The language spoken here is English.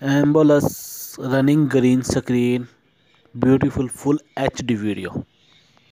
Ambulus running green screen beautiful full HD video.